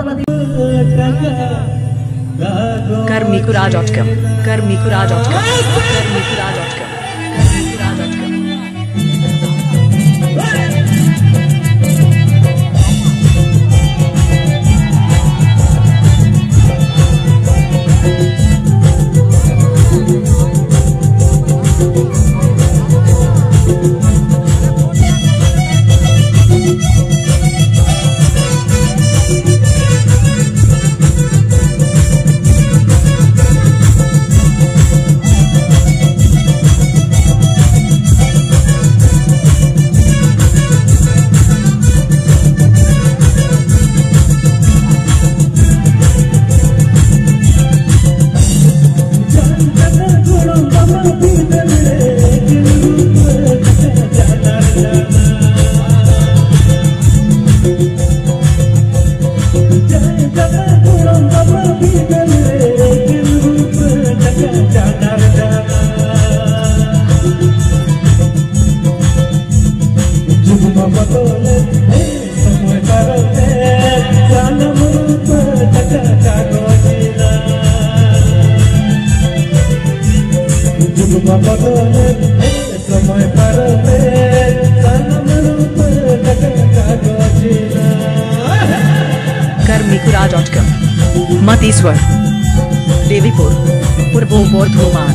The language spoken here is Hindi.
karmikura.com karmikura.com karmikura.com karmikura.com karmikura.com मतीश्वर Devipur पूर्वो बर्धमान